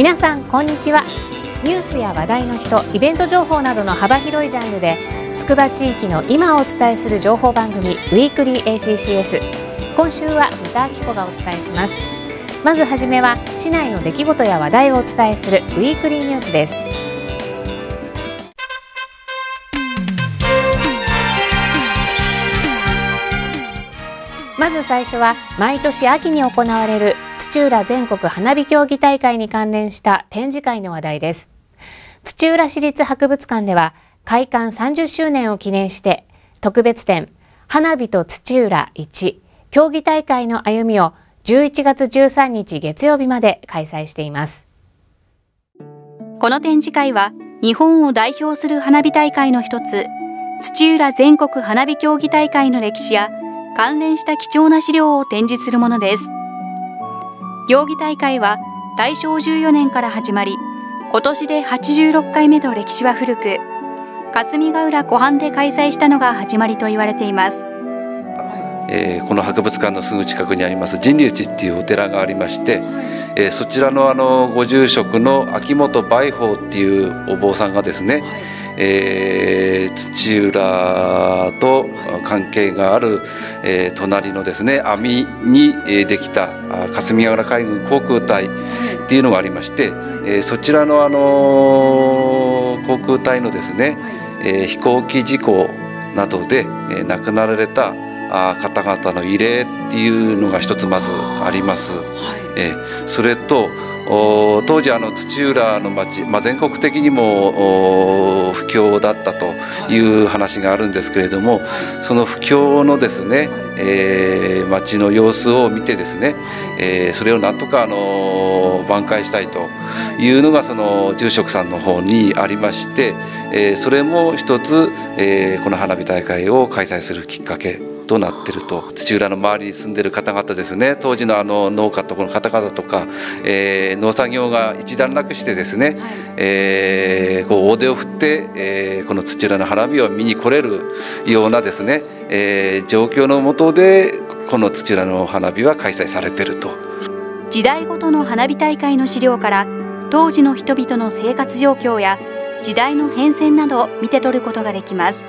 皆さんこんにちは。ニュースや話題の人イベント情報などの幅広いジャンルでつくば地域の今をお伝えする情報番組ウィークリー ACCS 今週は三田明子がお伝えします。まずはじめは市内の出来事や話題をお伝えするウィークリーニュースです。まず最初は毎年秋に行われる土浦全国花火競技大会に関連した展示会の話題です。土浦市立博物館では開館30周年を記念して特別展花火と土浦1競技大会の歩みを11月13日月曜日まで開催しています。この展示会は日本を代表する花火大会の一つ土浦全国花火競技大会の歴史や関連した貴重な資料を展示するものです。競技大会は大正14年から始まり今年で86回目と歴史は古く霞ヶ浦湖畔で開催したのが始まりと言われています。えー、この博物館のすぐ近くにあります神龍寺っていうお寺がありまして、えー、そちらのあのご住職の秋元梅法っていうお坊さんがですね、えー、土浦と関係がある、えー、隣のですね網にできた霞ヶ浦海軍航空隊っていうのがありまして、えー、そちらの、あの航空隊のですね、えー、飛行機事故などで、えー、亡くなられた方々の慰霊っていうのが一つまずあります。はい、えー、それと当時あの土浦の町、まあ、全国的にも不況だったとい。う話があるんですけれどもその不況のですね、えー、町の様子を見てですね、えー、それをなんとかあの挽回したいというのがその住職さんの方にありまして、えー、それも一つ、えー、この花火大会を開催するきっかけとなってると土浦の周りに住んでる方々ですね。当時のあの農家とこの方々とか、えー、農作業が一段落してですね、はい、えー、こう大手を振って、えー、この土浦の花火を見に来れるようなですね、えー、状況のもとでこの土浦の花火は開催されてると。時代ごとの花火大会の資料から当時の人々の生活状況や時代の変遷などを見て取ることができます。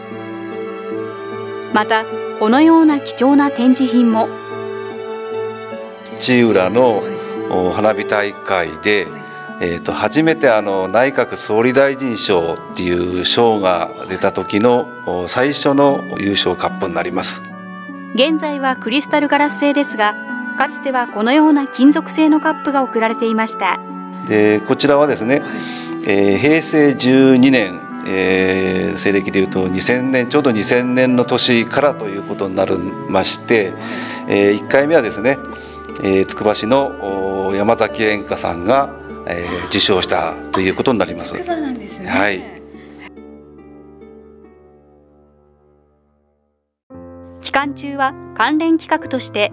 またこのような貴重な展示品も。土浦の花火大会で、えー、と初めてあの内閣総理大臣賞っていう賞が出た時の最初の優勝カップになります。現在はクリスタルガラス製ですがかつてはこのような金属製のカップが贈られていました。でこちらはですね、えー、平成12年えー、西暦でいうと2000年ちょうど2000年の年からということになりまして、えー、1回目はですね、えー、つくば市の山崎演歌さんが、えー、受賞したということになります。そうなんですね、はい。期間中は関連企画として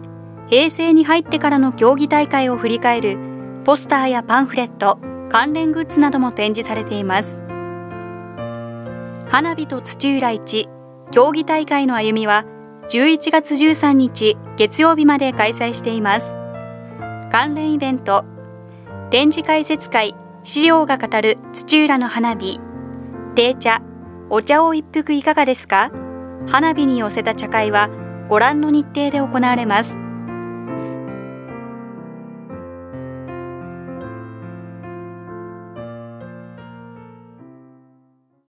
平成に入ってからの競技大会を振り返るポスターやパンフレット関連グッズなども展示されています花火と土浦市競技大会の歩みは11月13日月曜日まで開催しています。関連イベント展示解説会資料が語る土浦の花火定茶お茶を一服いかがですか？花火に寄せた茶会はご覧の日程で行われます。